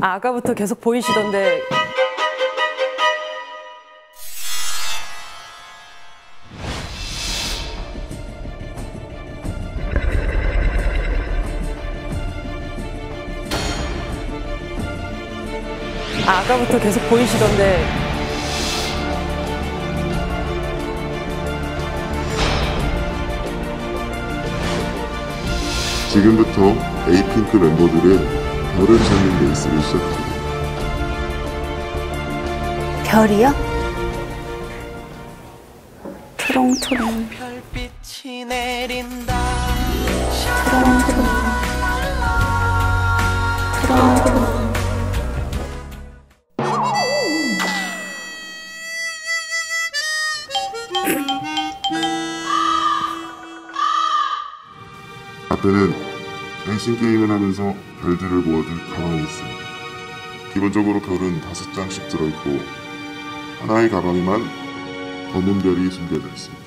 아, 아까부터 계속 보이시던데. 아, 아까부터 계속 보이시던데 지금부터 에이핑크 멤버들은 별을 찾는 레이스를 시작합니다. 별이요? 초롱초롱 별빛이 내린다 초롱초롱 초롱초롱 댄싱 게임을 하면서 별들을 모아둔 가방이 있습니다. 기본적으로 별은 다섯 장씩 들어있고 하나의 가방에만 검은 별이 숨겨져 있습니다.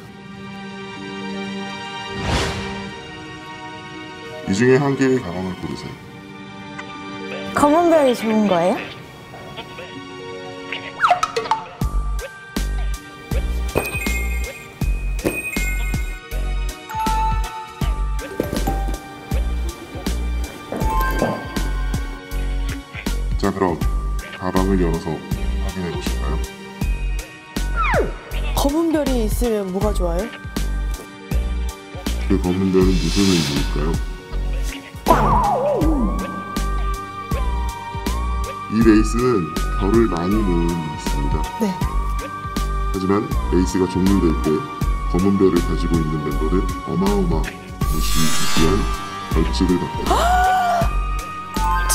이 중에 한 개의 가방을 고르세요. 검은 별이 좋은 거예요? 가방을 열어서 확인해 보실까요? 검은 별이 있으면 뭐가 좋아요? 그 검은 별은 무슨 의미일까요? 이 레이스는 별을 많이 모은 레이스입니다. 네. 하지만 레이스가 종료될 때 검은 별을 가지고 있는 멤버는 어마어마 무시무시한 벌칙을 받게 됩니다.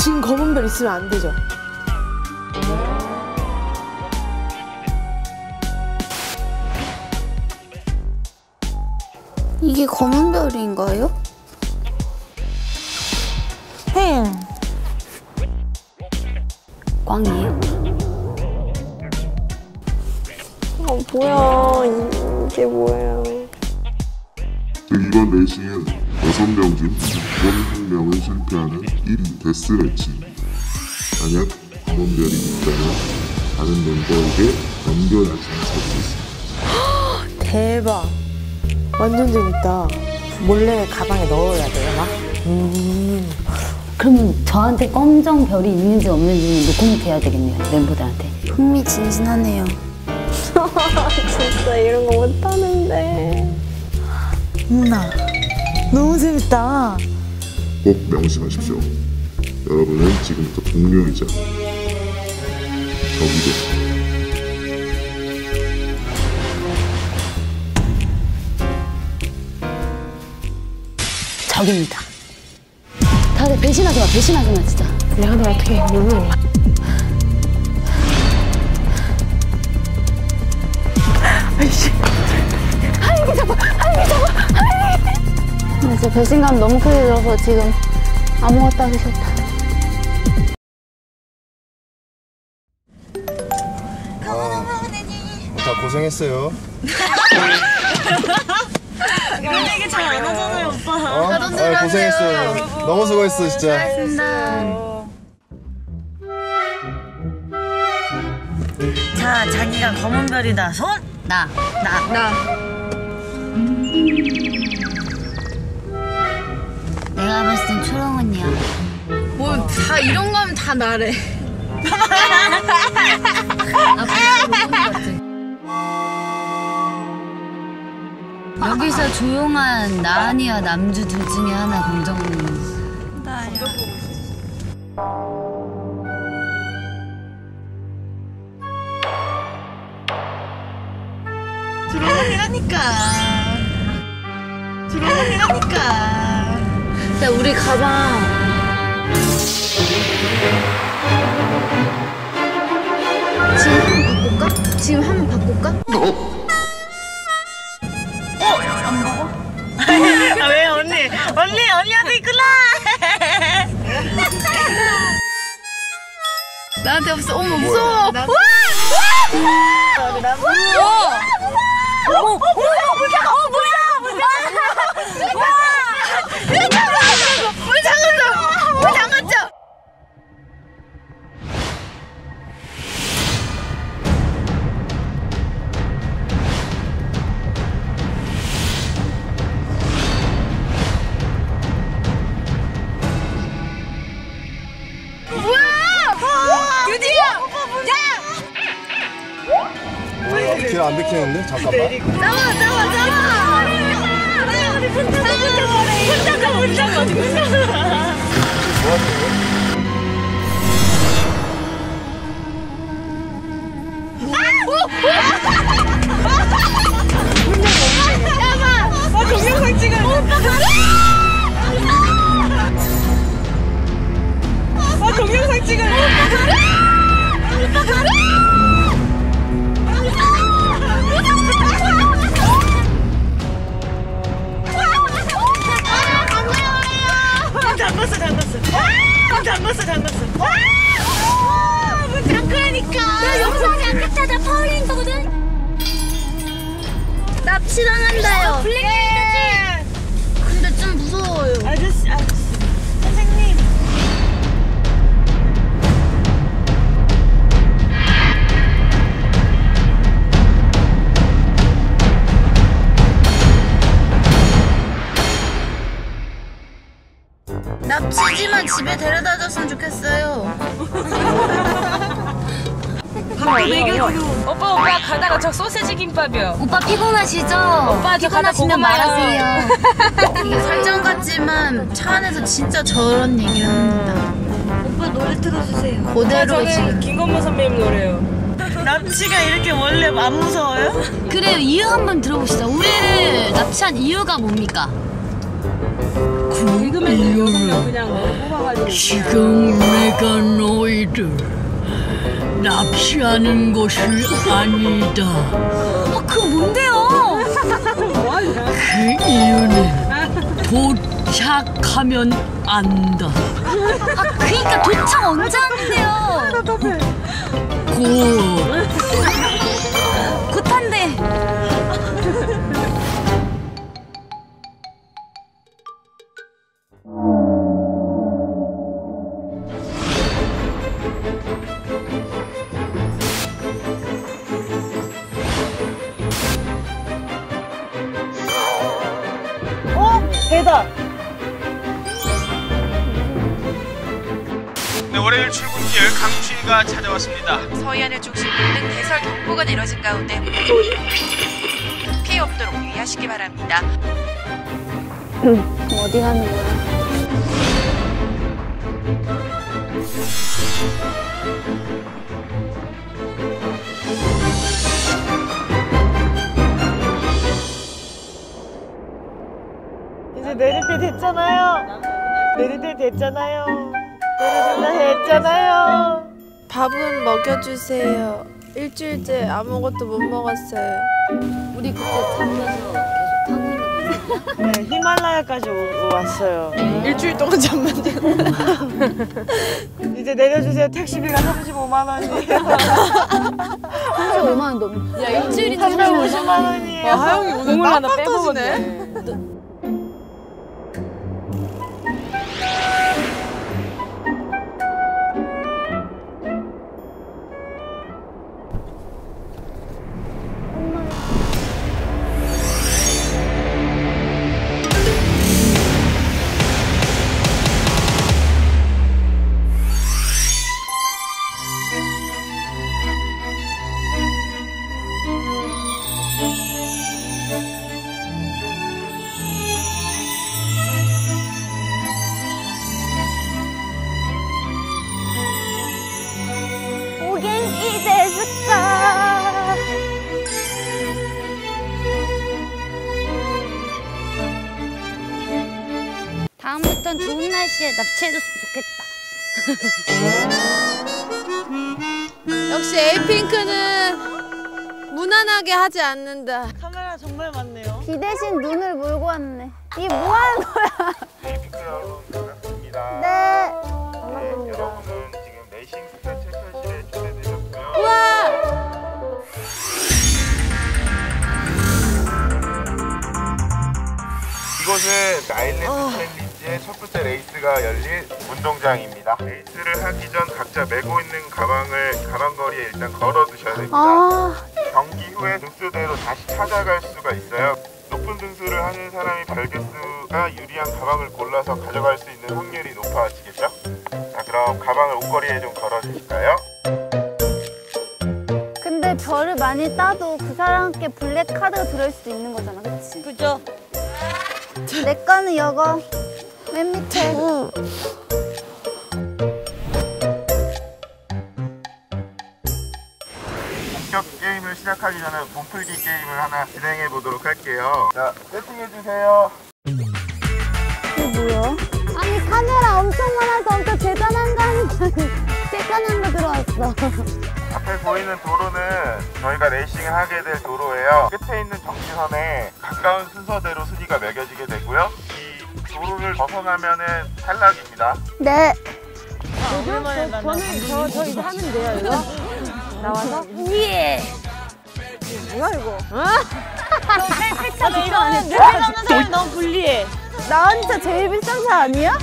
지금 검은 별 있으면 안 되죠? 이게 검은 별인가요? 응. 꽝이에요? 아 뭐야 이게 뭐예요 그 이번 레이싱은 6명 중 1명은 실패하는 1위 데스매치 만약 검은 별이 있다면 다른 멤버에게 넘겨야지 서고 있습니다. 대박. 완전 재밌다. 몰래 가방에 넣어야 돼요, 막? 그러면 저한테 검정 별이 있는지 없는지는 노코멘트 해야 되겠네요 멤버들한테 흥미진진하네요. 진짜 이런 거 못하는데 어머나. 너무 재밌다. 꼭 명심하십시오. 여러분은 지금부터 동료이자 적이 됩 니다. 적입니다 다들 배신하지 마 배신하지 마 진짜 내가 너 어떻게 몰라 근데 진짜 배신감 너무 크게 들어서 지금 아무것도 하기 싫다. 다 고생했어요. 이런 얘기 잘 안 하잖아요, 오빠. 어? 아, 고생했어요. 너무 수고했어, 진짜. 자, 자기가 검은 별이다. 손! 나. 나. 나. 내가 봤을 땐 초롱 언니야. 뭐, 다 이런 거 하면 다 나래. 아, 벌써 보는 것 같아. 여기서 조용한 나은이와 남주 둘 중에 하나 공정. 조롱이라니까. 조롱이라니까. 야, 우리 가방. 지금 한번 바꿀까? 지금 한번 바꿀까? 아, 왜 언니? 언니, 언니한테 있구나. 나한테 없어. 어머, 무서워. 와! 길 안 비키는데? 잠깐만. 동영상 고구마요. 말하세요. 이게 설정 같지만 차 안에서 진짜 저런 얘기를 합니다. 오빠 노래 틀어주세요. 그대로 지금. 김건모 선배님 노래요. 납치가 이렇게 원래 안 무서워요? 그래요, 이유 한번 들어봅시다. 우리를 납치한 이유가 뭡니까? 지금 내가 너희들 납치하는 것이 아니다. 그 이유는 도착하면 안다. 아, 그니까 도착 언제 하는데요? 곧 곧한데. 월요일 출근길 강주희가 찾아왔습니다. 서해안을 중심으로 있는 대설 경보가 내려진 가운데 피해 없도록 유의하시기 바랍니다. 어디 가는 거야? 이제 내릴 때 됐잖아요. 내릴 때 됐잖아요. 내려준다 했잖아요. 밥은 먹여주세요. 일주일째 아무것도 못 먹었어요. 우리 그때 잠에서 계속 거 네, 히말라야까지 오, 왔어요. 일주일 동안 잠만 자고. 이제 내려주세요. 택시비가 35만 원이에요. 35만 원 넘. 야 일주일이 350만 원이에요. 아, 하영이 오늘 하나 빡 빼먹었네. 좋은 날씨에 납치해줬으면 좋겠다 역시 에이핑크는 무난하게 하지 않는다. 카메라 정말 많네요. 비 대신 눈을 몰고 왔네 이게 뭐 하는 거야 에이핑크 여러분 반갑습니다. 네 네, 여러분은 지금 레이싱 스타 체크실에 초대되셨고요. 우와! 이곳은 Island Challenge의 첫 번째 레이스가 열릴 운동장입니다. 레이스를 하기 전 각자 메고 있는 가방을 가방걸이에 일단 걸어 두셔야 됩니다. 아, 경기 후에 등수대로 다시 찾아갈 수가 있어요. 높은 등수를 하는 사람이 별개수가 유리한 가방을 골라서 가져갈 수 있는 확률이 높아지겠죠? 자, 그럼 가방을 옷걸이에 좀 걸어 주실까요? 근데 별을 많이 따도 그 사람께 블랙 카드가 들어올 수도 있는 거잖아 그치? 그죠? 내 거는 이거 맨 밑에 본격 게임을 시작하기 전에 몸풀기 게임을 하나 진행해 보도록 할게요. 자, 세팅해 주세요. 이게 뭐야? 아니 카메라 엄청 많아서 엄청 대단한 거 아니야 대단한 거 들어왔어 앞에 보이는 도로는 저희가 레이싱을 하게 될 도로예요. 끝에 있는 정지선에 가까운 순서대로 순위가 매겨지게 되고요. 이 도로를 벗어나면은 탈락입니다. 네 오랜만에 만나. 저는 저, 저 이거 하면 돼요 이거? 나와서? 예. 뭐야 이거? 아, 나 이거는 늦게 잡는 사람이 너무 불리해. 나 진짜 제일 비싼 차 아니야?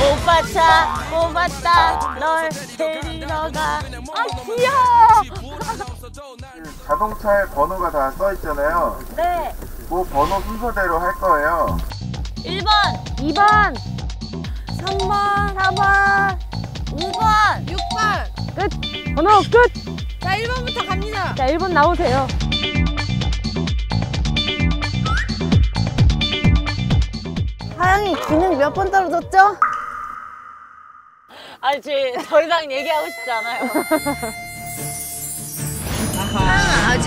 오빠 차 뽑았다. 널 데리러 가. 아 귀여워 자동차에 번호가 다 써 있잖아요. 네. 그 번호 순서대로 할 거예요. 1번. 2번 3번 4번 5번 6번! 끝! 번호 끝! 자, 1번부터 갑니다. 자 1번 나오세요 하영이 기능 몇 번 떨어졌죠? 아니, 제, 더 이상 얘기하고 싶지 않아요.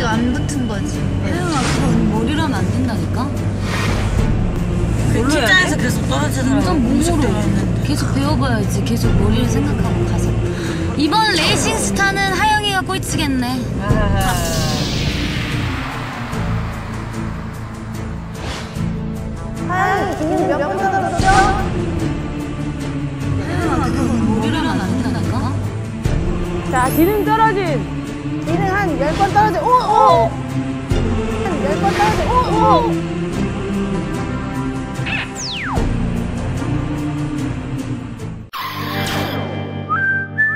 아직 안 붙은 거지. 하영아 그럼 머리로 하면 안 된다니까? 그 T자에서 계속 떨어지더라고요. 완전 몸으로 계속 배워봐야지. 계속 머리를 생각하고 가서. 이번 레이싱 스타는 하영이가 꼴찌겠네. 하영이 기능 몇번 떨어졌죠? 하영아 그거 머리로 하면 안 된다니까? 자 기능 떨어진 기능 한 10번 떨어져 오! 오! 한 10번 떨어져 오!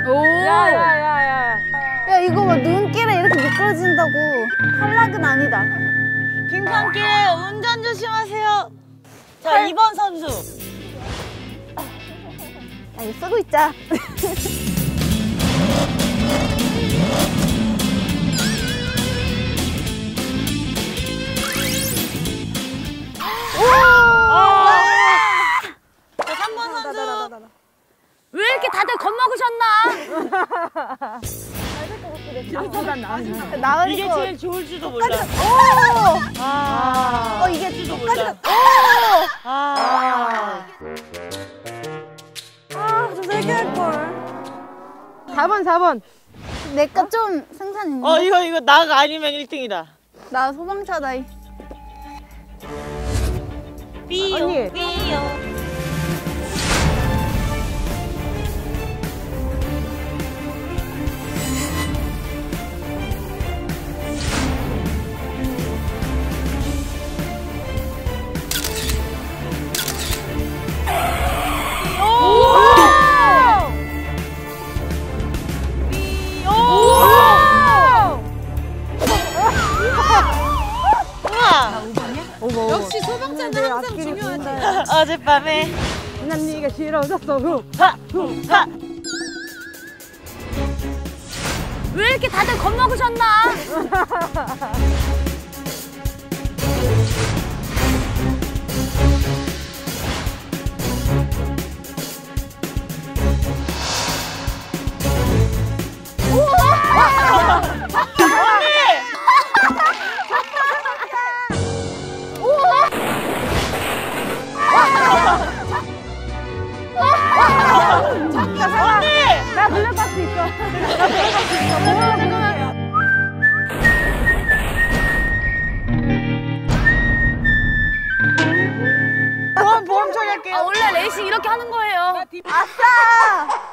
오! 야야야야 야 이거 봐 눈길에 이렇게 미끄러진다고 탈락은 아니다 빙판길 운전 조심하세요. 자, 2번 선수. 아니 쓰고 있자 자, 이렇게 다들 겁먹으셨나? 나을 이게 거 제일 좋을지도 몰라. 오! 아. 어 이게 똑같이 몰라. 오! 아. 아 저 세개 할걸 4번 4번 내거좀 있는데? 어 이거 이거 나가 아니면 1등이다. 나 소방차다. 언니. 삐용. 역시 소방차는 항상 중요하지. 어젯밤에. 난 네가 싫어졌어. 후하 후하. 왜 이렇게 다들 겁먹으셨나? 나 물러갈 수 있어. 나수 있어. 보험 보험 처리할게요. 아, 원래 레이싱 이렇게 하는 거예요. 아싸!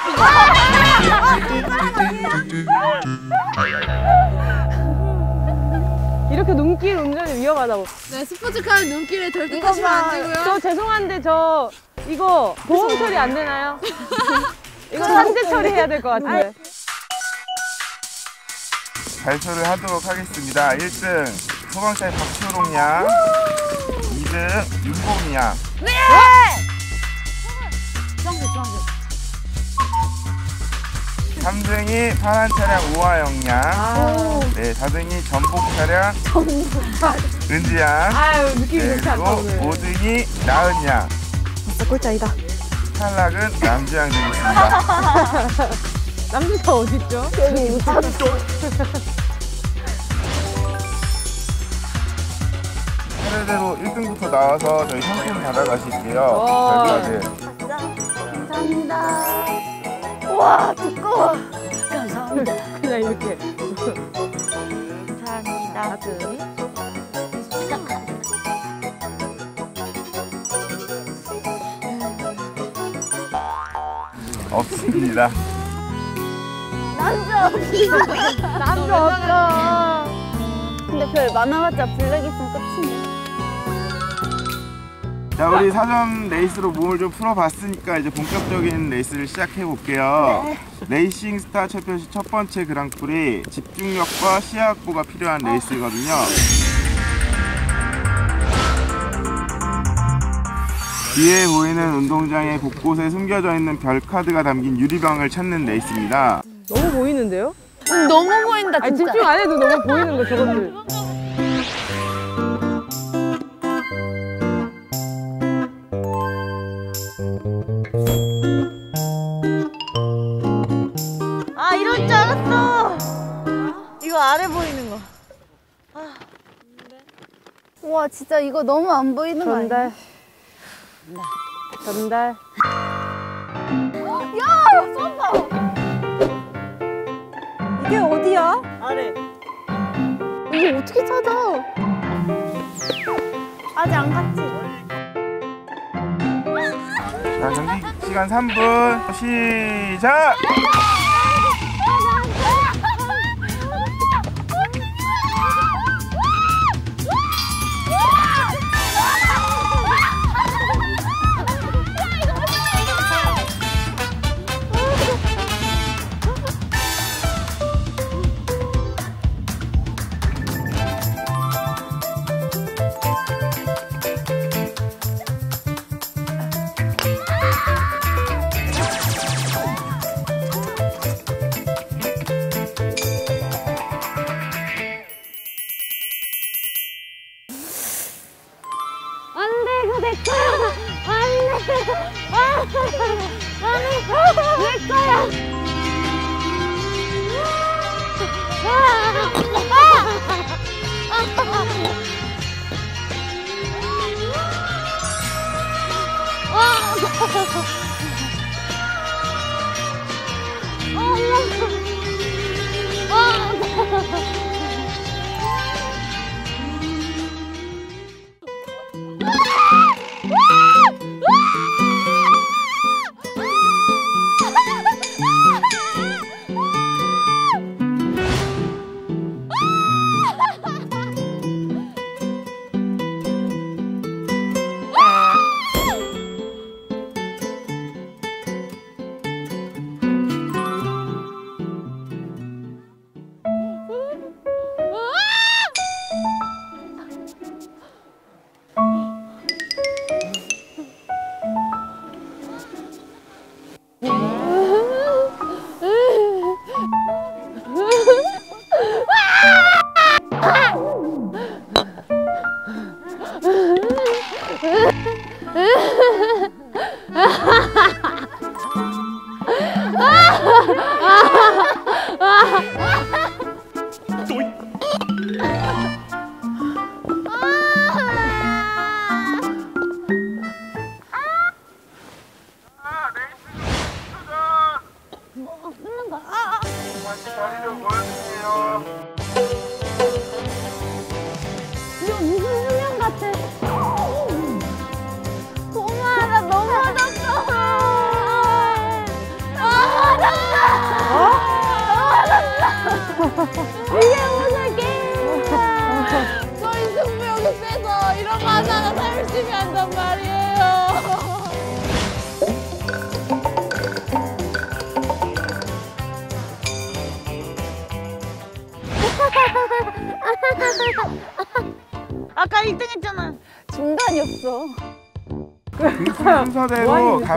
이렇게 눈길 운전이 위험하다고. 네, 스포츠카는 눈길에 절대 이거 타시면 안 봐. 되고요. 저 죄송한데 저 이거 보험 처리 안 되나요? 이거 산재 처리해야 될 것 같은데. 발표를 하도록 하겠습니다. 1등 소방차의 박초롱 양, 2등 윤봉이 양, 네! 3등이 파란 차량 우아영 양, 네, 4등이 전복 차량 은지 양, 아유 느낌이 네, 좋지 않다 그리고 오늘. 5등이 나은 양, 진짜 꼴짱이다. 탈락은 남주 양 되겠습니다. 남주가 어딨죠? 여기 차례대로 1등부터 나와서 저희 상품 받아가실게요. 와. 결과를. 감사합니다. 우와, 두꺼워. 그냥 이렇게. 감사합니다. 없습니다. 남자 없어. 남자 없어. 근데 별 많아봤자 black 있으면 끝이네. 자, 우리 사전 레이스로 몸을 좀 풀어봤으니까 이제 본격적인 레이스를 시작해 볼게요. 레이싱 스타 챔피언십 첫 번째 그랑프리 집중력과 시야 확보가 필요한 레이스거든요. 뒤에 보이는 운동장의 곳곳에 숨겨져 있는 별 카드가 담긴 유리병을 찾는 레이스입니다. 너무 보이는데요? 너무 보인다, 아니 진짜. 집중 안 해도 너무 보이는 거 저것들. 와, 진짜 이거 너무 안 보이는 거 아니야? 전달. 전달. 야, 쏜다. 이게 어디야? 아래. 이게 어떻게 찾아? 아직 안 갔지? 자, 경기 시간 3분 시작!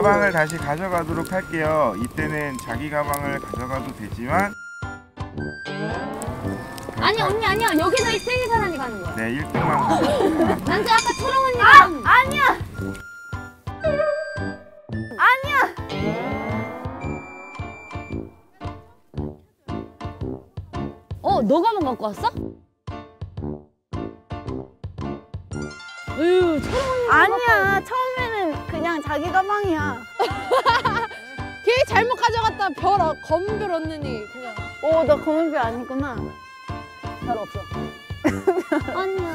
가방을 다시 가져가도록 할게요. 이때는 자기 가방을 가져가도 되지만 아니 언니 아니야 여기서 이 세개 사람이 가는 거야. 네 1등만 아니구나. 별 없어. 아니야.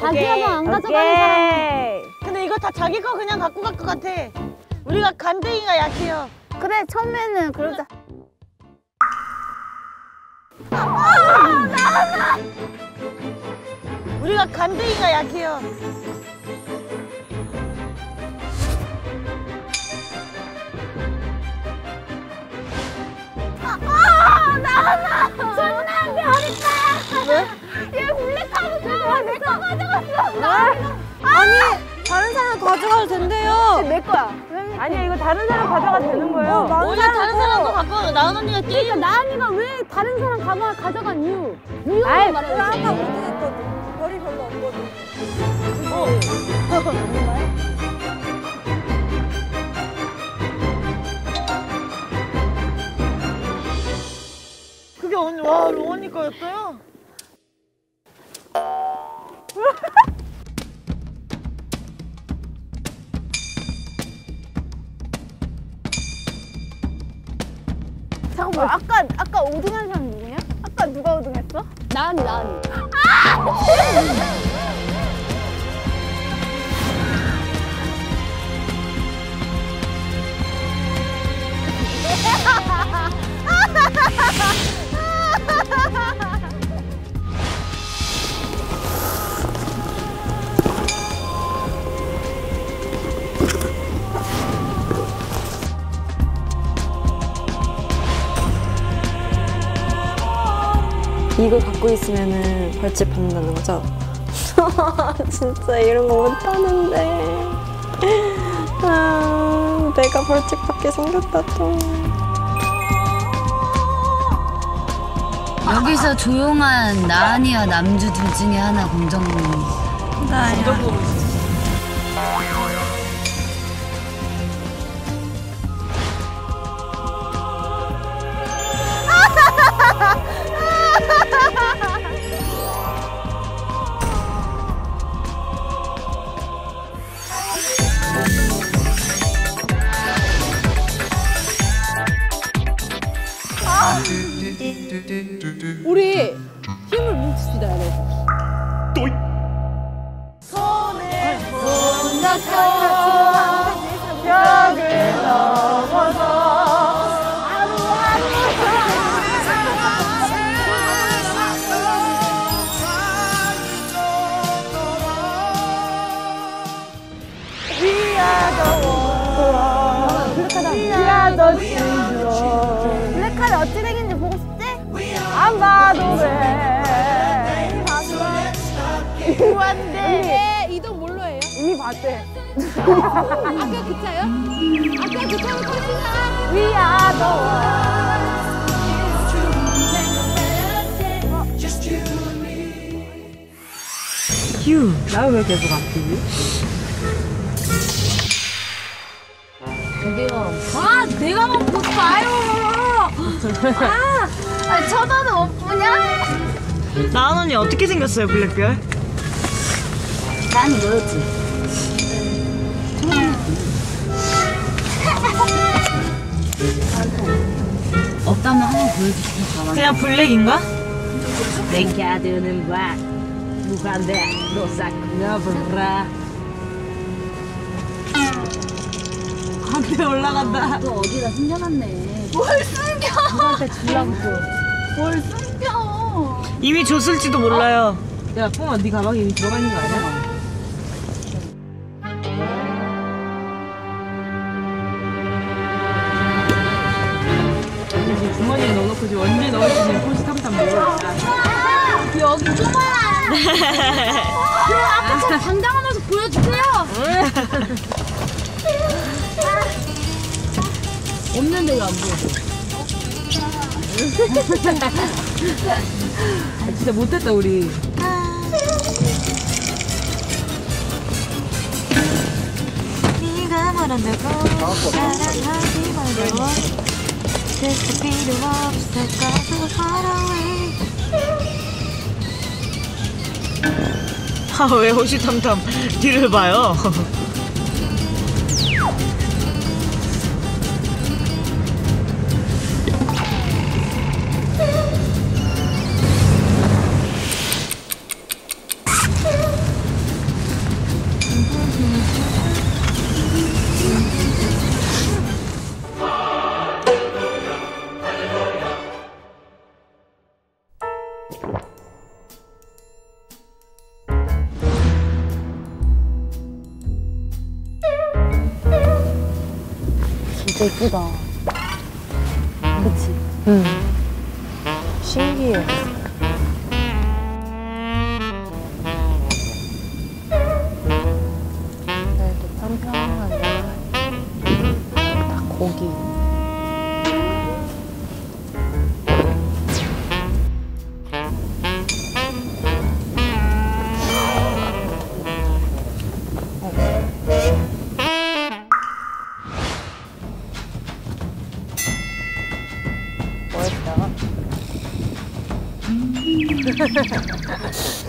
자기 오케이. 가방 안 가져가는. 사람. 근데 이거 다 자기 거 그냥 갖고 갈 것 같아. 우리가 간댕이가 약해요. 그래 처음에는 그러자. 우리가 간댕이가 약해요. 나나 존나 별있다. 왜? 얘 블랙하고 내거 가져갔어. 나 아니 다른 사람 가져가도 된대요 내 거야. 아니야 이거 다른 사람 가져가도 되는 거예요 어, 나는 원래 다른 사람도 갖고 와. 나은 언니가 게임. 그러니까 나은이가 왜 다른 사람 가방을 가져간 이유? 이유를 말해. 나 아까 우등했거든. 별이 별로 없거든. 그게 언니 와 로언니 거였어요? 잠깐만 아까 아까 5등한 사람 누구냐? 아까 누가 5등했어? 나은이 나은이. 이걸 갖고 있으면은 벌집 받는다는 거죠? 진짜 이런 거 못하는데. 아, 내가 벌집 받게 생겼다 또. 여기서 조용한 나은이와 남주 둘 중에 하나 공정. 나야. 우리 힘을 뭉칩시다 여러분. 손에 손 봤대. 아까 기차요? 아까 기차로 타시나? We are the world. 휴, 나왜 계속 앞이? 아 내가 뭐 보지 마요. 아, 아니 쳐다도 못 보냐? 나은 언니 어떻게 생겼어요, 블랙별? 난 이거였지. 없다면 한번 보여주세요. 그냥 블랙인가? 내 카드는 black 무한대 너브라 앞에 올라간다. 또 어디다 숨겨놨네. 뭘 숨겨? 누구한테 주려고 또. 뭘 숨겨? 이미 줬을지도 몰라요. 야, 뽕아, 네 가방에 이미 들어가 있는 거 아니야? 좁아. 그 앞에서 당당하면서 보여주세요. 없는데 왜안 보여줘? 아, 진짜 못했다, 우리. 네가 말한다고 사랑하지 말고 그때 필요 없을 거도 하루에 아 왜 호시탐탐 뒤를 봐요?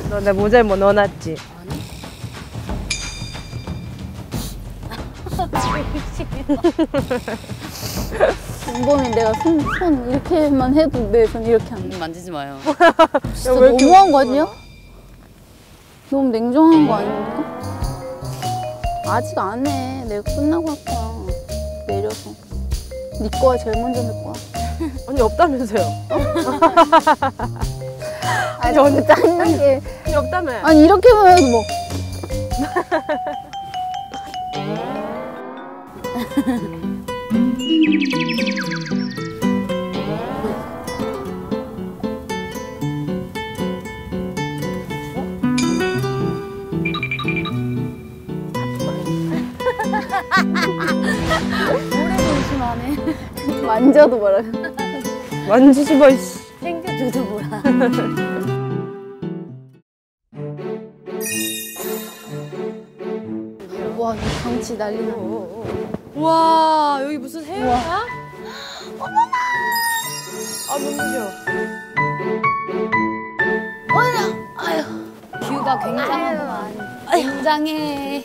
너 내 모자에 뭐 넣어놨지? 이번에 내가 손, 손 이렇게만 해도 내 손 이렇게 안 돼. 만지지 마요. 진짜 왜 이렇게 너무한 거 아니야? 너무 냉정한 거 아닙니까? 아직 안 해. 내가 끝나고 할 거야. 내려서. 네 거야 제일 먼저 낼 거야. 언니 없다면서요? 아니 언니 짠게 언니 없다며? 아니 이렇게만 해도 뭐 오래 조심하네. 만져도 뭐라. 만지지 마, 씨. 챙겨줘도 뭐라. 와, 이 난리 나. 와 여기 무슨 해외야? 아, 눈부셔. 뷰가 굉장하구만. 굉장해.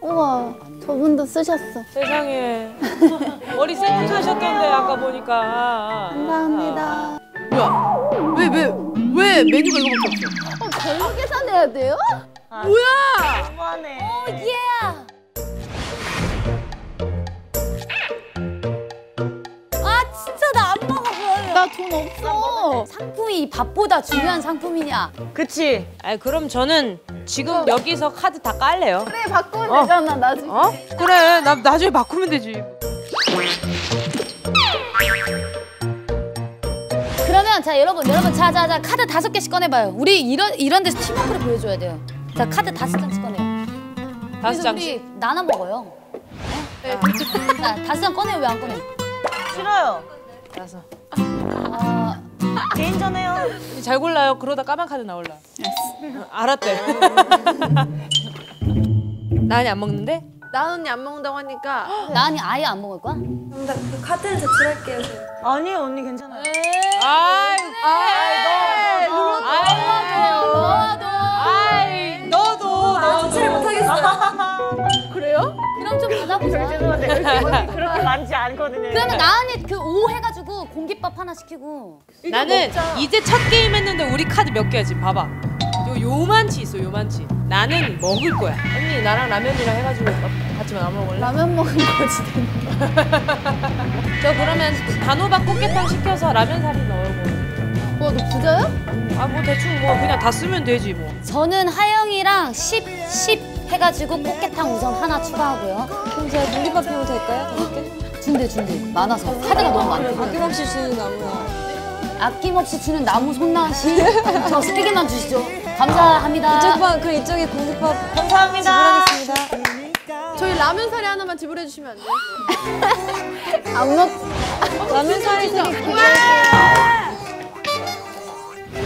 우와, 저분도 쓰셨어. 세상에. 머리 셀프 하셨던데 아까 보니까. 감사합니다. 뭐야? 왜, 왜, 왜 메뉴가 이거밖에 없어? 어, 별로 계산해야 돼요? 뭐야? 너무하네. 오 예. 아 나 돈 없어. 상품이 밥보다 중요한 상품이냐? 그치. 아 그럼 저는 지금 여기서 카드 다 깔래요. 그래, 바꾸면 어. 되잖아, 나중에. 어? 그래. 나 나중에 바꾸면 되지. 그러면 자 여러분 여러분 자자자 카드 다섯 개씩 꺼내봐요. 우리 이런 이런 데서 팀워크를 보여줘야 돼요. 자 카드 다섯 장씩 꺼내요. 다섯 그래서 장씩. 우리 나눠 먹어요. 네. 자 다섯 장 꺼내요 왜 안 꺼내? 싫어요. 알았어. 아 개인전해요. 잘 골라요. 그러다 까만 카드 나올라. 어, 알았대. 나은이 안 먹는데? 나 언니 안 먹는다고 하니까 나은이 아예 안 먹을 거야? 그 카드는 제출할게요. 아니 언니 괜찮아요. 아이, 아이, 너, 너도. 아이, 너도. 너도. 제출 못하겠어요. 그래요? 그럼 좀 받아보자. 죄송한데 그렇게, 많지 않거든요. 그러면 나은이 그오 해가지고 공깃밥 하나 시키고. 나는 이제 첫 게임 했는데 우리 카드 몇 개야 지금 봐봐. 요 요만치 있어 요만치. 나는 먹을 거야. 언니 나랑 라면이랑 해가지고 같이 나눠 먹을래? 라면 먹은 거지. 저 그러면 단호박 꽃게탕 시켜서 라면 사리 넣고. 와, 너 부자야? 아 뭐 대충 뭐 그냥 다 쓰면 되지 뭐. 저는 하영이랑 10, 10 해가지고 꽃게탕 우선 하나 추가하고요. 그럼 제가 공깃밥 비면 될까요? 다섯 개? 준대 준대 많아서 카드가 너무 많대. 아낌없이 주는 나무야. 아낌없이 주는 나무 손나은 씨, 저세 개만 주시죠. 감사합니다. 이쪽 방, 그럼 이쪽에 공깃밥 감사합니다. 지불하겠습니다. 저희 라면 사리 하나만 지불해 주시면 안 돼요? 안 먹, 라면 사리 드릴게요.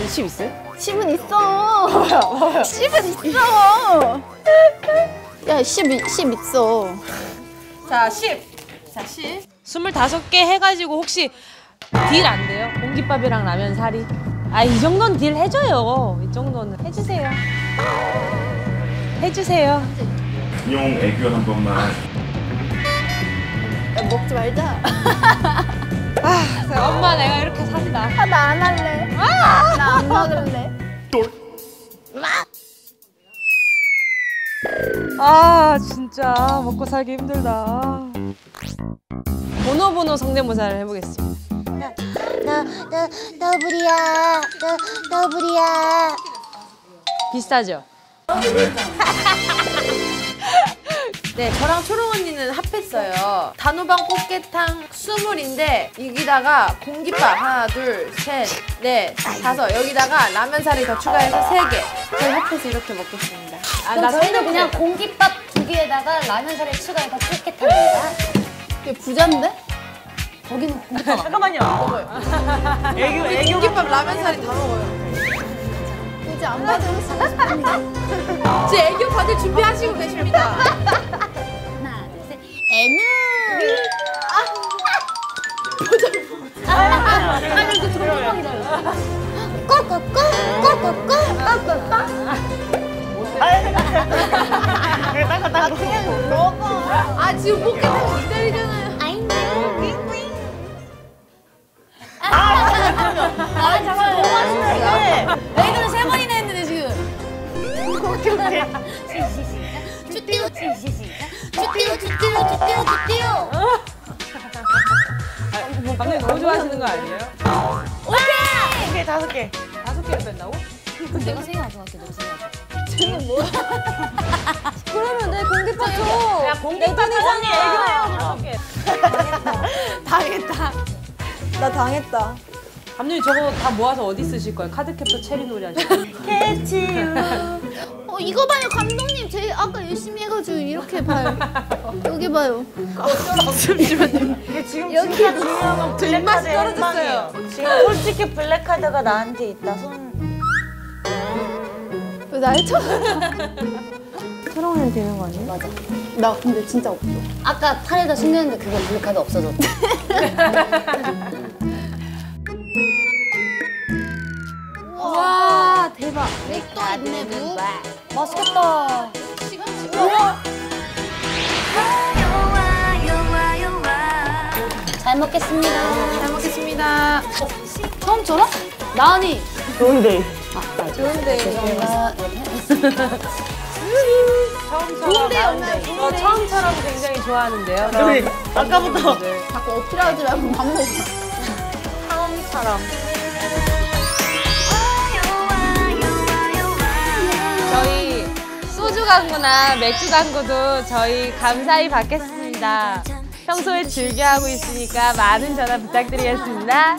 10 있어요? 10은 있어. 10은 있어. 야, 10, 10 있어. 자, 10. 자, 10. 25개 해가지고 혹시 딜 안 돼요? 공깃밥이랑 라면 사리? 아 이 정도는 딜 해줘요. 이 정도는 해주세요. 해주세요. 용 애교 한 번만. 야, 먹지 말자. 아, 엄마 내가 이렇게 산다. 아, 나 안 할래. 나안 먹을래. 아 진짜 먹고 살기 힘들다. 번호 번호 성대모사를 해보겠습니다. 너, 너, 너블이야. 너, 너블이야. 비슷하죠? 네, 저랑 초롱 언니는 합했어요. 단호박 꽃게탕 스물인데 여기다가 공깃밥 하나, 둘, 셋, 넷, 다섯. 여기다가 라면 사리 더 추가해서 세 개. 저희 합해서 이렇게 먹겠습니다. 아, 그럼 저희는 그냥 공깃밥 두 개에다가 라면 사리 추가해서 꽃게탕입니다. 이게 부자인데? 거기는 안 잠깐만요. 애교 애교 공깃밥 라면 사리 다 먹어요. 이제 안 받으면 쓰고 싶은데. 제 애교 받을 준비하시고 계십니다. 하나, 둘, 셋. 애누. 아, 아니 이거 조금만이다. 꼬꼬꼬 꼬꼬꼬 꼬꼬꼬. 그냥 먹어. 아, 지금 꽃게탕 기다리잖아요. 아 잠깐 너무 하시네. 네. 레이더는 세 번이나 했는데 지금. 오케이 오케이. 쭈띠우 쭈띠우 쭈띠우 쭈띠우 쭈띠우. 방금 너무 좋아하시는 거 아니에요? 오케이. 오케이 다섯 개. 다섯 개를 뺀다고? 내가 세개 가져갈게 너세 개. 그러면 내 공깃밥 줘. 야 공깃밥 언니 애교해요 그럼. 당했다. 나 당했다. 감독님 저거 다 모아서 어디 쓰실 거예요? 카드캡터 체리 놀이 하실 거예요? 캐치유. 어, 이거 봐요, 감독님. 제 아까 열심히 해가지고 이렇게 봐요. 여기 봐요. 이게 지금 여기 진짜 중요한 건 저 입맛이 블랙카드의 떨어졌어요. 지금 솔직히 블랙카드가 나한테 있다. 손. 왜날 쳐? 초롱이는 되는 거 아니에요? 맞아. 나 근데 진짜 없어. 아까 팔에다 숨겼는데 그거 블랙카드 없어졌대. 와 대박. 맥도 있네 무. 맛있겠다. 지금 지금. 잘 먹겠습니다. 잘 먹겠습니다. 어, 처음처럼? 나은이. 좋은데. 아, 아, 좋은데이. 처음처럼 어, 처음처럼 굉장히 좋아하는데요. 네. 그래. 아까부터 자꾸 어필하지 말고 밥 먹어. 처음처럼. 저희 소주 광고나 맥주 광고도 저희 감사히 받겠습니다. 평소에 즐겨하고 있으니까 많은 전화 부탁드리겠습니다.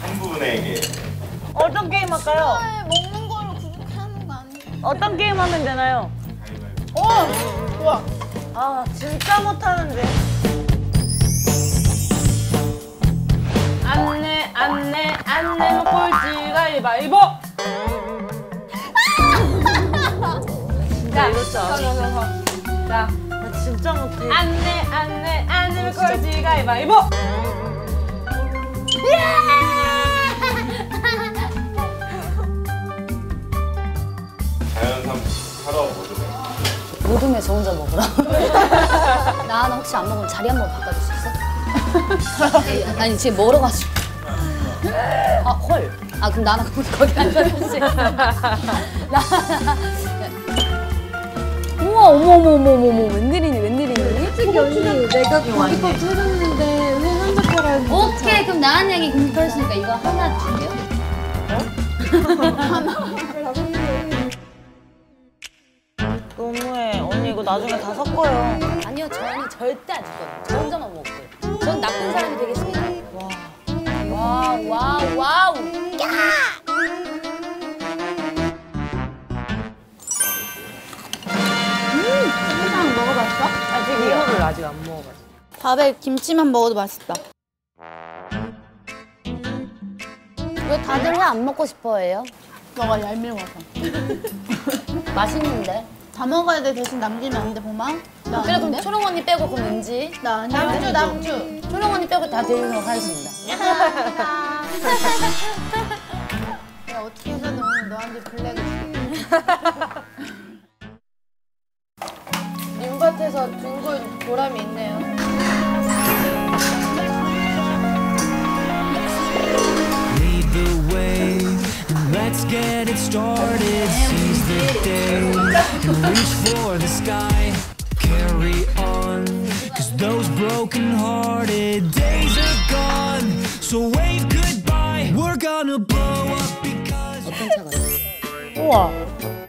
한 분에게 어떤 게임 할까요? 먹는 거를 그렇게 하는 거 아니야? 어떤 게임 하면 되나요? 어! 좋아. 아 진짜 못하는데. 안내, 안내, 안내 먹골지 가위바위보! 자, 나 진짜 못해. 안내, 안내, 안내 먹골지 가위바위보! 자연산 하러 보드네. 모둠에 저 혼자 먹으라. 나는 혹시 안 먹으면 자리 한 번 바꿔줄 수 있어? 아니 지금 멀어가지고. 아 헐. 아 그럼 나는 거기 거기 앉아주지. 나. 우와 어머 어머 어머 어머 어머 웬일이니 웬일이니? 솔직히 언니 내가 고깃밥 찾았는데 왜 혼자 팔아야 오케이 그럼 나한 양이 공격했으니까 이거 하나 줄게요. 너무 나중에 다 섞어요. 아니요 저는 절대 안 줄거든요. 저 혼자만 먹고요. 전 나쁜 사람이 되겠습니다. 와. wow wow wow. 음, 먹어봤어? 아직 이거를 아직 안 먹어봤어. 밥에 김치만 먹어도 맛있다. 왜 다들 회 안 먹고 싶어해요? 너가 얄미워서. 맛있는데. 다 먹어야 돼. 대신 남기면 안 돼, 보마. 나 그래 그럼? 초롱 언니 빼고 그럼 은지. 나 아니야. 남주, 남주. 초롱 언니 빼고 다 드리도록 하겠습니다. 야, 어떻게 해서든 오늘 너한테 블랙을 줄게. 민밭에서 둥글 보람이 있네요. Lead the way, Let's get it started. Seize the day and reach for the sky. Carry on, cause those broken-hearted days are gone. So wave goodbye. We're gonna blow up because. 우와.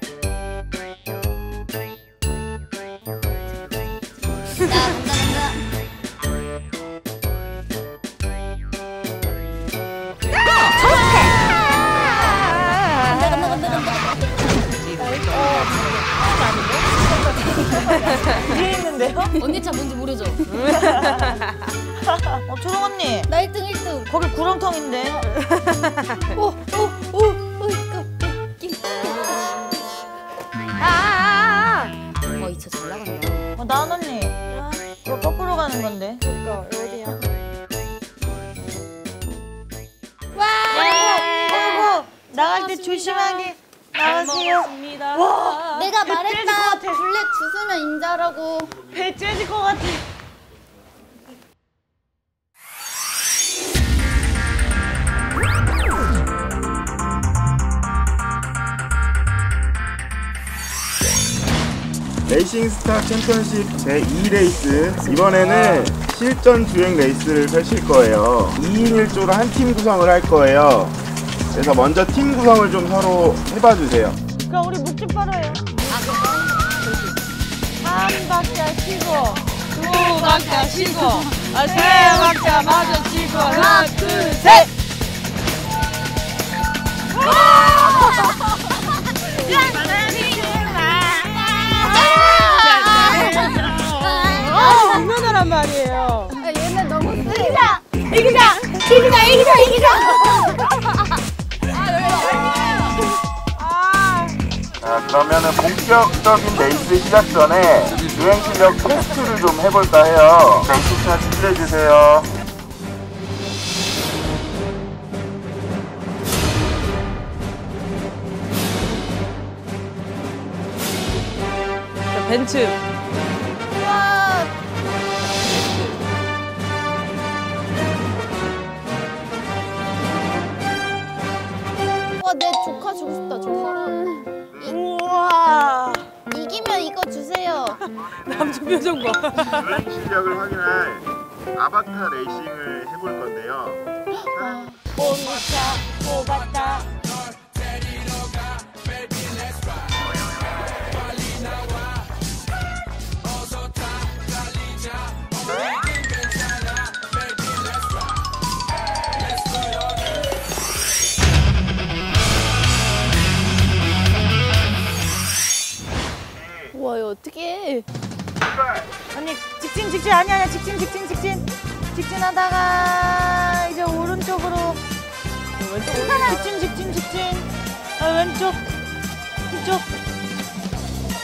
뒤에 있는데요? 언니 차 뭔지 모르죠? 어 초롱 언니. 나 1등 1등. 거기 구렁텅인데. 오, 오, 오, 오, 깜짝이. 아, 어, 이차 잘 나간다. 어 나은 언니. 이거 거꾸로 가는 건데. 그러니까 어디야? 아이고 나갈 때 조심하게 나가세요. 와 내가 배 말했다. 같아. 블랙 주스면 인자라고. 배 째질 것 같아. 레이싱스타 챔피언십 제2 레이스 이번에는 실전 주행 레이스를 펼칠 거예요 2인 1조로 한 팀 구성을 할 거예요 그래서 먼저 팀 구성을 좀 서로 해봐 주세요 그럼 우리 묵집 바로 해요. 한 박자 쉬고 두 박자 쉬고 아, 세 박자 마저 쉬고 하나 둘 셋. 아, 말이에요. 얘네 너무. 이기자 이기자 이기자 이기자 이기자. 그러면은 본격적인 레이스 시작 전에 유행 실력 테스트를 좀 해볼까 해요. 네, 자, 이쪽차 준비해주세요. 벤츠. 우와. 와, 내 조카 주고 싶다, 조카. 우와. 이기면 이거 주세요. 남주 표정 봐. 주행 실력을 확인할 아바타 레이싱을 해볼 건데요. ôm 뽑았다. 와, 이거 어떻게 언니 직진 직진. 아니 아니야. 직진 직진 직진. 직진하다가 이제 오른쪽으로. 직진 직진 직진. 아, 왼쪽. 이쪽.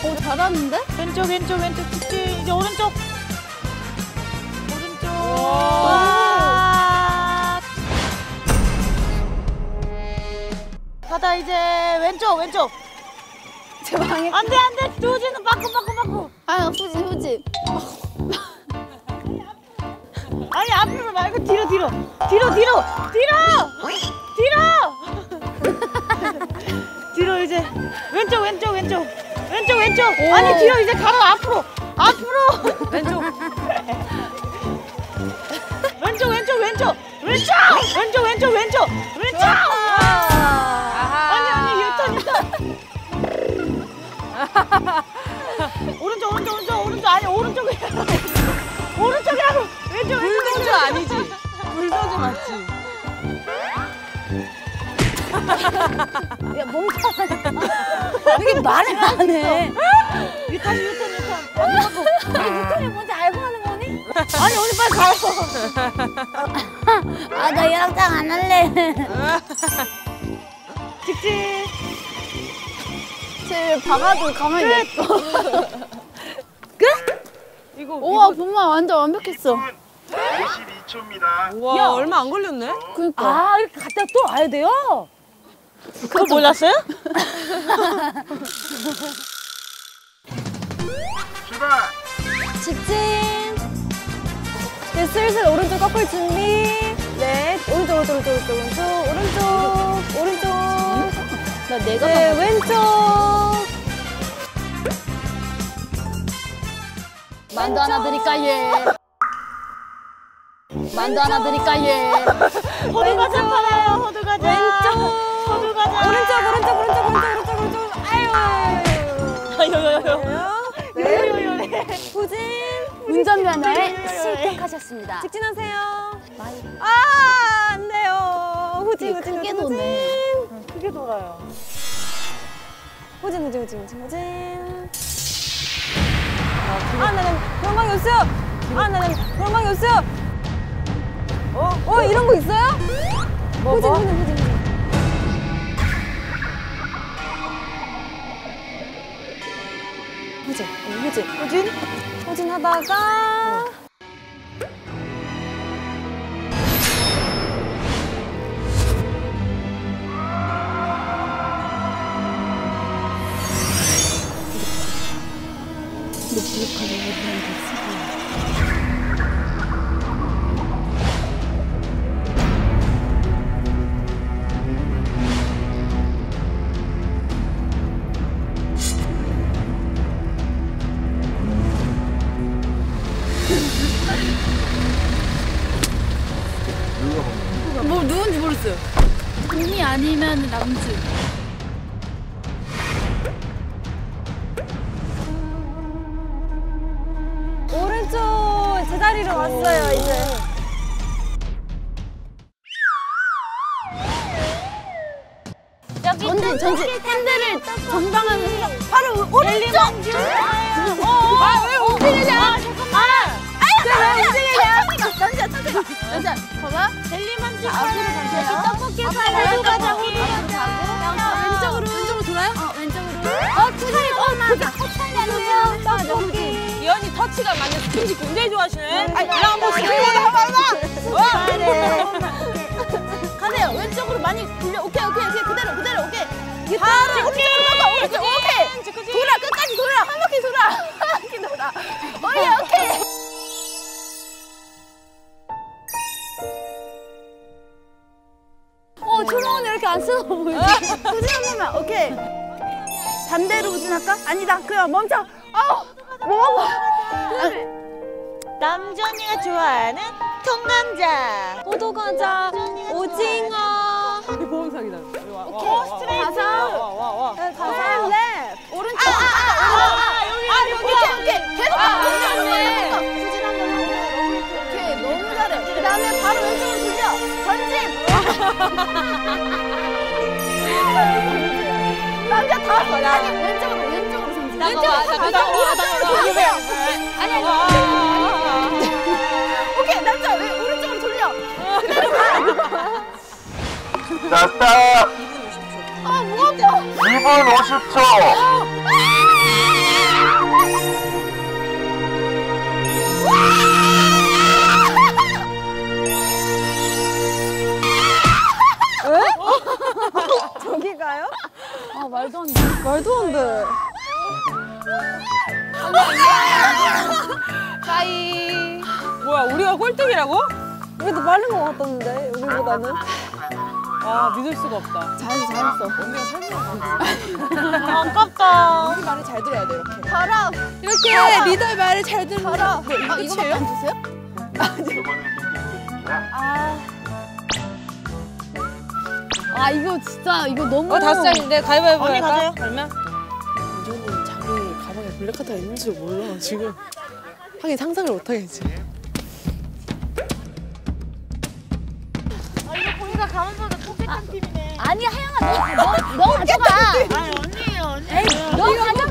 오, 잘하는데? 왼쪽 왼쪽 왼쪽. 직진. 이제 오른쪽. 오른쪽. 와. 와. 가다 이제 왼쪽 왼쪽 제 방에. 안돼 안돼. 두지는 바꾸 바꾸 바꾸. 아, 후진, 후진. 아니 앞으로 말고 뒤로 뒤로. 뒤로 뒤로. 뒤로! 뒤로! 뒤로 이제. 왼쪽 왼쪽 왼쪽. 왼쪽 왼쪽. 오. 아니 뒤로 이제 가로 앞으로. 앞으로! 왼쪽. 왼쪽 왼쪽 왼쪽. 왼쪽! 왼쪽 왼쪽 왼쪽! 왼쪽 오른쪽 오른쪽 오른쪽 아니 오른쪽이야 오른쪽이라고 왼쪽 왼쪽 불도저. 아니지? 불도저 맞지? 야, 멍청하다. 이게 말을 안 해. 유턴 유턴 유턴 이게 유턴이 뭔지 알고 하는 거니? 아니 언니 빨리 가요 아, 나 얘랑 안 할래. 직진 쟤 박아도 가만히 냅둬. 끝? 이거 우와, 본마 완전 완벽했어. 22초입니다. 와 얼마 안 걸렸네? 그니까. 아 이렇게 갔다 또 와야 돼요? 그거 몰랐어요? 출발! 직진. 네, 슬슬 오른쪽 꺾을 준비. 네, 오른쪽, 오른쪽, 오른쪽, 오른쪽, 오른쪽, 오른쪽, 오른쪽. 나 내가 네, 왼쪽. 만두 하나 드릴까 예. 만두 하나 드릴까 예. 호두 과자 팔아요 호두 과자 왼쪽. 호두 과자 오른쪽, 오른쪽, 오른쪽, 오른쪽, 오른쪽, 오른쪽. 아유. 요요요요 후진. 운전면허에 실격하셨습니다. 직진하세요. 아, 안 돼요. 후진, 후진, 크게 후진, 도네. 후진. 크게 돌아요. 후진, 후진, 후진, 후진, 후진. 아, 나는 그런 없어요. 아, 나는 그런 없어요. 어, 어, 이런 거 있어요? 뭐, 뭐? 후진, 후진, 후진. 후진, 응, 후진. 후진? 후진 하다가. 아니면 남주. 오른쪽 제자리로 왔어요 이제. 전진 전진 핸들을 전방하면서 바로 오른쪽. 아왜 움직이냐? 아 잠깐만. 아야 왜 움직이냐? 잠시만 잠시만 젤리만두 앞으로 가세요. 떡볶이. 왼쪽으로 왼쪽으로 돌아요? 어 왼쪽으로. 어 투사리 어 맞아. 않으세요. 떡볶이. 이 언니 터치가 맞는 스킨십 굉장히 좋아하시네. 아니, 이랑 한번 스킨십 한번 와. 가세요. 왼쪽으로 많이 돌려. 오케이, 오케이, 오케이. 그대로, 그대로, 오케이. 바로 오른쪽으로 오케이. 돌아, 끝까지 돌아. 한 바퀴 돌아. 후진 한 번만. 오케이. 반대로 후진할까? 아니다. 그냥 멈춰. 아우. 뭐가 남준이가 좋아하는 통감자. 호두과자, 오징어. 보험사기다. 오케이. 스트레이트. 가서. 와, 네, 가서. 네. 오른쪽. 아, 아, 아, 여기, 아, 여기. 여기. 오케이, 오케이. 계속 가. 아, 후진 한 네. 번. 후진 한 번. 오케이. 너무 잘해. 그 다음에 바로 왼쪽으로 돌려. 전진. 남자 다. 아니, 왼쪽으로, 왼쪽으로 전진. 왼쪽으로, 왼쪽으로 돌리세요. 아니, 아니. 오케이, 남자 왜 오른쪽으로 돌려. 자, 스탑! 아, 무겁다. 2분 50초! 아 말도 안 돼. 말도 안 돼. 빠이. 뭐야, 우리가 꼴등이라고? 우리도 빠른 것 같았는데 우리보다는. 아, 믿을 수가 없다. 잘했어 잘했어. 언니가 설명 아깝다. 우리 말을 잘 들어야 돼, 이렇게. 가라. 이렇게 리더의 말을 잘 듣는. 가라. 네, 이거 아 끝이에요? 안 주세요? 아. 아 이거 진짜 이거 너무. 어, 다섯 장인데 가위바위보 언니 할까? 가세요. 그러면? 완전히 자기 가방에 블랙카트가 있는지 몰라 지금 하긴 상상을 못 하겠지 아, 이거 보니까 가만보다 포켓한 팀이네. 아니 하영아 너, 너, 너 가져가. 아니, 언니예요, 언니. 에이 너 가져가.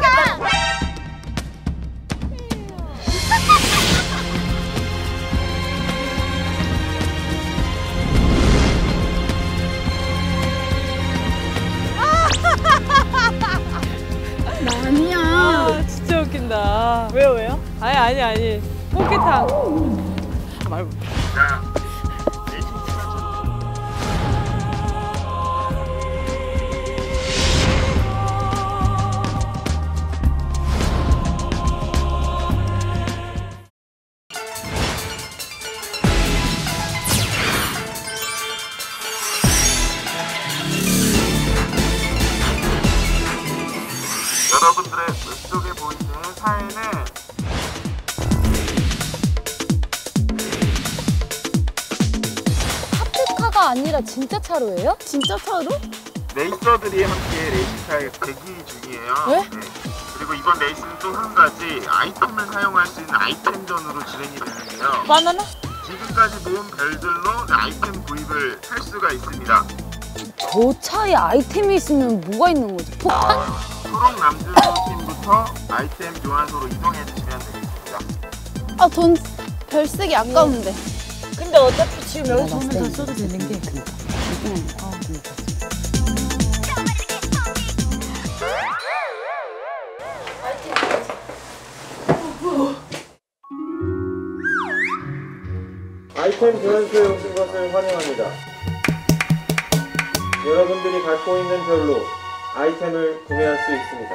진짜 웃긴다. 왜요, 왜요? 아니, 아니, 아니. 포켓탕. 말고. 진짜 차로예요? 진짜 차로? 레이서들이 함께 레이스카에 대기 중이에요. 왜? 네. 그리고 이번 레이스는 또 한 가지 아이템을 사용할 수 있는 아이템전으로 진행이 되는데요. 바나나? 지금까지 모은 별들로 아이템 구입을 할 수가 있습니다. 저 차에 아이템이 있으면 뭐가 있는 거지? 폭탄? 초록 남주 팀부터 아이템 교환소로 이동해 주시면 되겠습니다. 아 돈별 쓰기 아까운데. 근데 어차피 지금 여기서 오면 다 써도 되는 게. 아이템 교환소에 오신 것을 환영합니다. 여러분들이 갖고 있는 별로 아이템을 구매할 수 있습니다.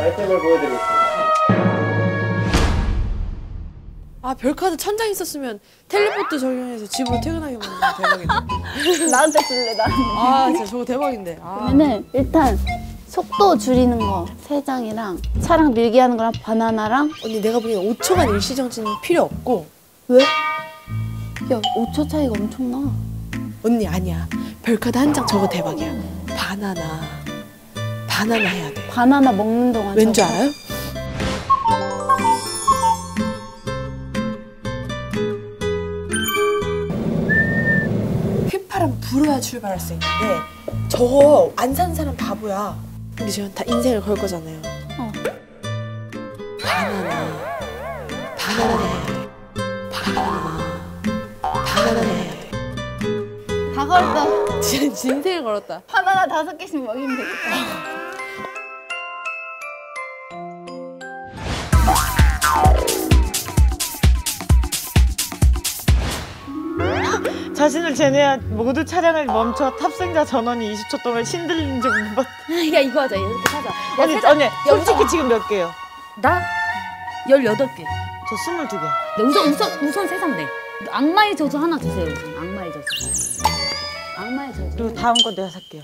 아이템을 보여드리겠습니다. 아 별카드 천장 있었으면 텔레포트 적용해서 집으로 퇴근하게 만드는 대박이네 나한테 줄래 나. 아 진짜 저거 대박인데 아. 그러면은 일단 속도 줄이는 거 세 장이랑 차랑 밀기 하는 거랑 바나나랑 언니 내가 보기엔 5초간 일시정지는 필요 없고 왜? 야 5초 차이가 엄청 나. 언니 아니야 별카드 한 장 저거 대박이야 바나나 바나나 해야 돼 바나나 먹는 동안 왠줄 저거. 알아요? 불어야 출발할 수 있는데 저거 안 산 사람 바보야. 근데 지금 다 인생을 걸 거잖아요. 어. 바나나. 바나나 바나나. 바나나 다 걸었다. 진짜 진생을 걸었다. 바나나 다섯 개씩 먹이면 되겠다. 자신을 제외한 모두 차량을 멈춰 탑승자 전원이 20초 동안 신들린 적 못 봤. 야 이거 하자 이렇게 하자. 야, 언니, 세자. 언니, 야, 솔직히 우선- 지금 몇 개요? 나 18개. 저 22개. 네, 우선 우선 우선 세상 돼. 악마의 저주 하나 주세요. 우선 악마의 저주. 악마의 저주. 그리고 다음 건 내가 살게요.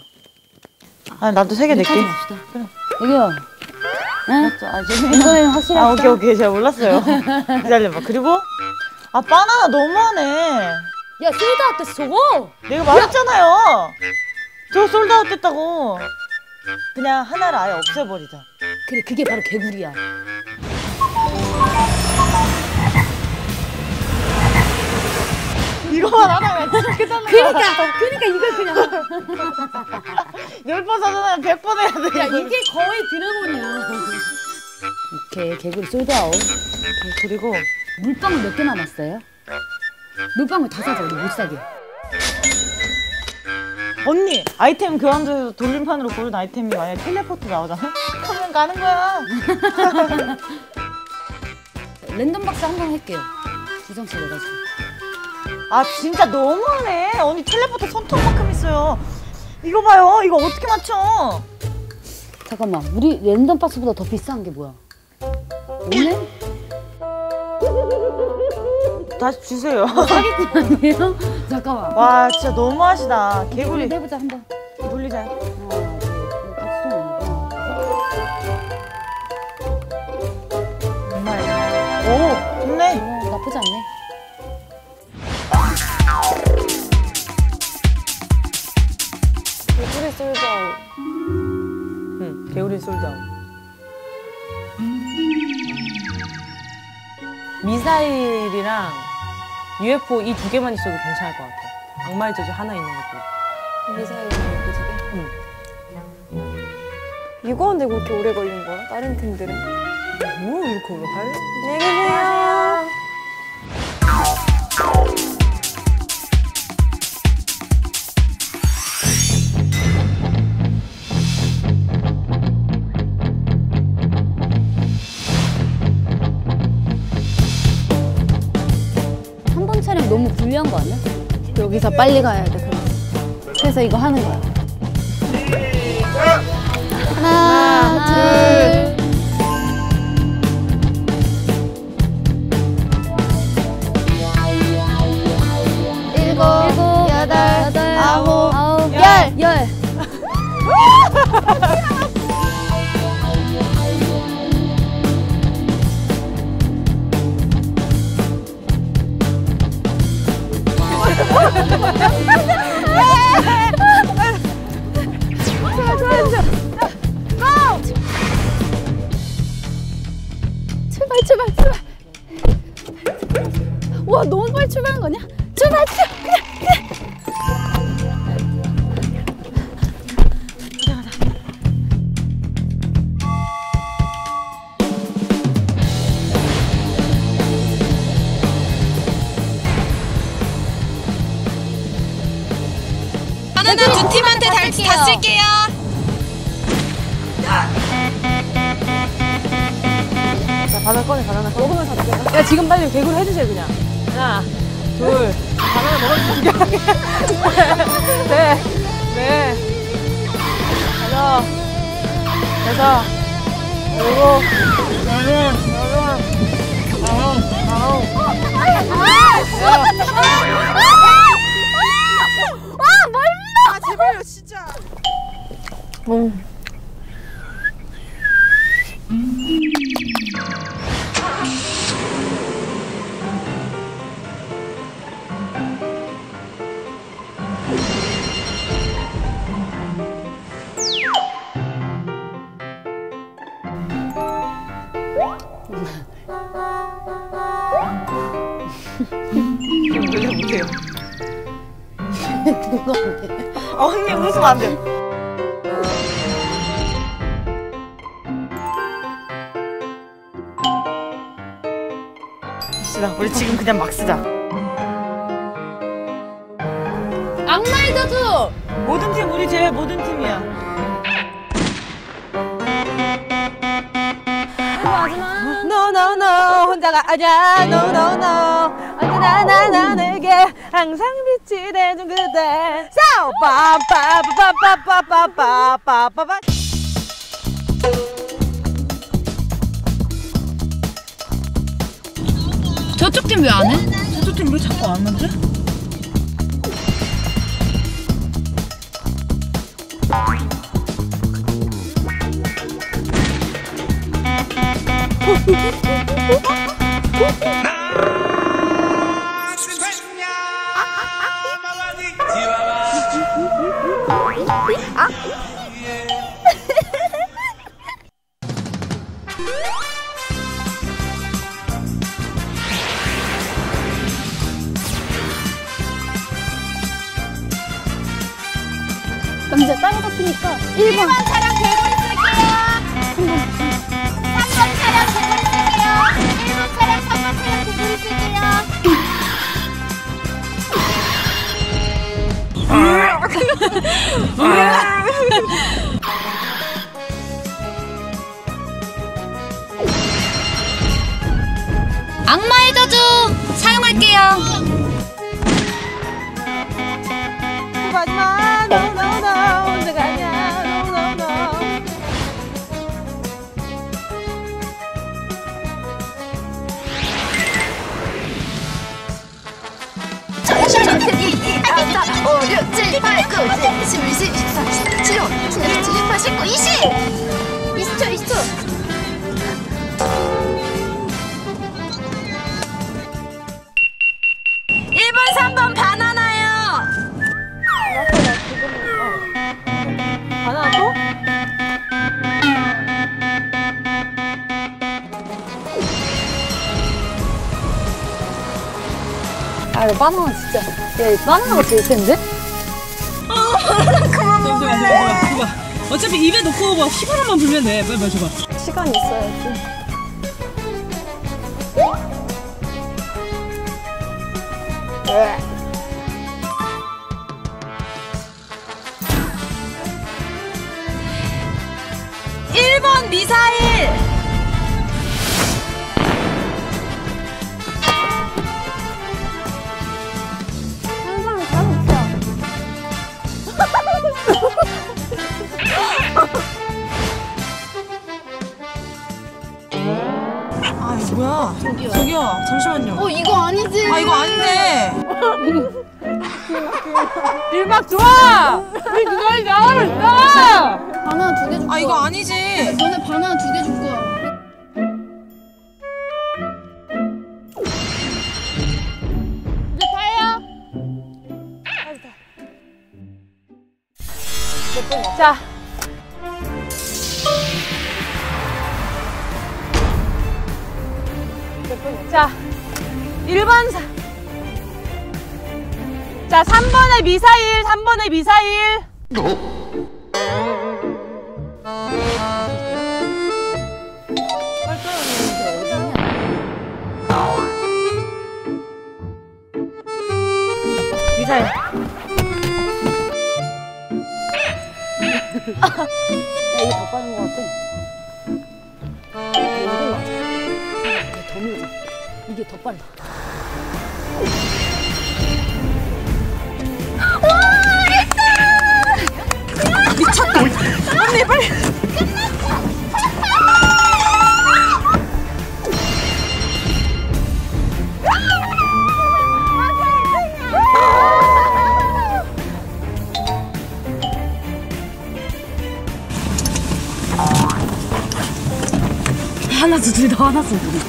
아 나도 세 개 낼게. 여기요. 네? 아, 이거는 확실하다. 아 오케이 오케이 제가 몰랐어요. 기다려봐. 그리고 아 바나나 너무하네. 야 솔드아웃 됐어 저거. 내가 말했잖아요. 저거 솔드아웃 됐다고. 그냥 하나를 아예 없애버리자. 그래 그게 바로 개구리야. 이거만 하나면 끝나는 거야. 그러니까 그러니까 이걸 그냥 열 번 사잖아요. 백 번 해야 돼. 야. 이게 거의 드래곤이야. 오케이 개구리 솔드아웃. 그리고 물방울 몇 개 남았어요? 물방울 다 사자 우리 못 사게. 언니 아이템 교환도 돌림판으로 고른 아이템이 만약에 텔레포트 나오잖아? 그러면 가는 거야. 랜덤 박스 한 번 할게요. 구성씨 내가지고. 아 진짜 너무하네. 언니 텔레포트 손톱만큼 있어요. 이거 봐요. 이거 어떻게 맞춰? 잠깐만 우리 랜덤 박스보다 더 비싼 게 뭐야? 없네? 다시 주세요. 사기꾼 아니에요? 잠깐만. 와 진짜 너무하시다. 개구리 해보자 한번. 돌리자. 오 좋네. 어, 나쁘지 않네. 개구리 솔드아웃. 응, 개구리 솔드아웃. 미사일이랑 UFO 이 두 개만 있어도 괜찮을 것 같아. 악마의 저주 하나 있는 것도. 미사일 그두 개? 이거 근데 그렇게 오래 걸린 거야? 다른 팀들은? 뭐 이렇게 오래 할? 안녕히 계세요. 빨리 가야 돼. 그럼. 그래서 이거 하는 거야. 하나, 둘. 일곱, 여덟, 아홉, 열, 열. 거냐? 웃으면 안 돼. 우리 지금 그냥 막 쓰자. 빠빠빠빠빠빠빠빠빠빠 저쪽 팀 왜 안 해? 저쪽 팀 왜 자꾸 안 오지? 1번. 1번 차량 대본 쓸게요. 3번 차량 대본 쓸게요. 1번 차량, 3번 차량 대본 쓸게요. 악마의 바나나 진짜. 야 이거 바나나가 제일? 그만 줘봐, 줘봐, 줘봐. 어차피 입에 넣고 뭐 휘바람만 불면 돼. 빨리 줘봐. 시간 있어야지 일 이거 아닌데 일박 좋아! 우리 누가 이 나오고 있어! 바나나 두 개 줄 거야. 아 이거 아니지 너네 바나나 두 개 줄 거야. 이제 타요. 자. 자, 1번 사. 자, 3번의 미사일, 3번의 미사일. 미사일. 야 이게 더 빠른 것 같아. 이게 맞아. 이게 더 밀자. 이게 더 빨라. 미쳤다. 언니 빨리 하나씩 둘다 하나씩 둘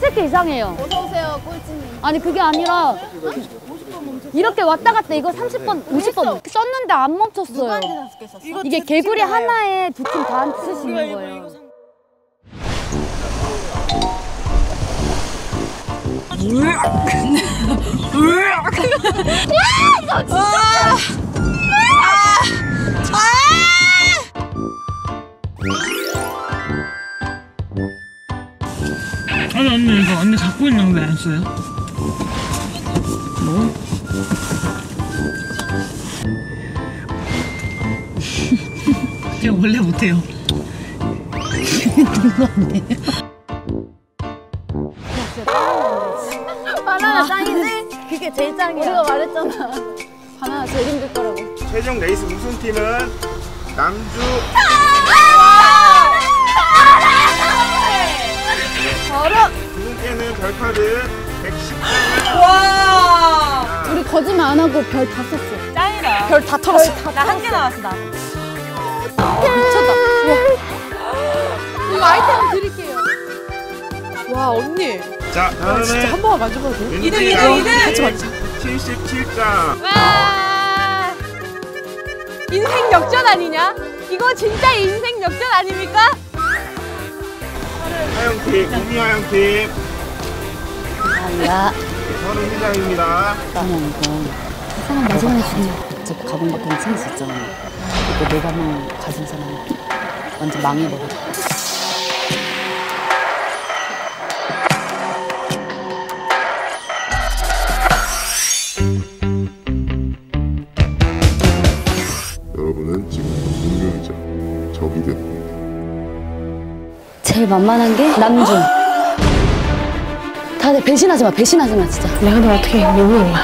솔직히 이상해요. 어서 오세요, 꼴찌님. 아니 그게 아니라 이렇게 왔다 갔다 이거 30번, 50번 썼는데 안 멈췄어요. 이게 개구리 하나에 두팀다 쓰시는 거예요. 야, 너 진짜. 언니 이거 언니 갖고 있는 거 왜 안 써요? 뭐? 제가 원래 못해요. 누구한테? 바나나 짱이지? 그게 제일 짱이야. 우리가 말했잖아. 바나나 제일 힘들 거라고. 최종 레이스 우승팀은 남주 저런! 중에는 별표를 110장을 와! 우리 거짓말 안 하고 별 다 썼어. 짱이다. 별 다 털었어. 나 한 개 나왔어 나. 미쳤다. 이거 아이템 드릴게요. 와 언니. 자 아, 다음에 진짜 한 번만 만져봐도 돼? 2등 2등 2등. 같이 만져. 77장. 와. 인생 역전 아니냐? 이거 진짜 인생 역전 아닙니까? 하영팀, 공유하영팀. 감사합니다. 서른 회장입니다. 그냥 이거 세상을 마지막에 주냐. 어차피 가방밖에 못 챙길 수 있잖아. 이거 내 가방 가진 사람 완전 망해버려. 여러분은 지금부터 동료이자 적이 됩니다. 제일 만만한 게 남준. 다들 배신하지 마, 배신하지 마, 진짜. 내가 너 어떻게 너무 얼마.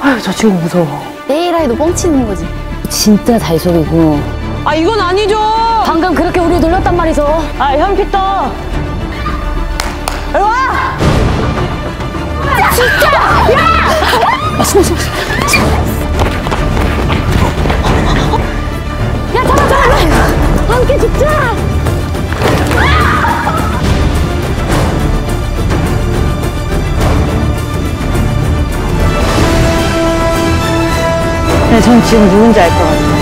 아유, 저 친구 무서워. AI도 뻥치는 거지. 진짜 잘 속이고. 아 이건 아니죠. 방금 그렇게 우리 놀렸단 말이죠. 아 현피터. 이리 와. 진짜. 야. 아, 숨어, 숨어, 숨어. 야, 잡아, 잡아! 함께 죽자! 네, 전 지금 누군지 알 것 같아요.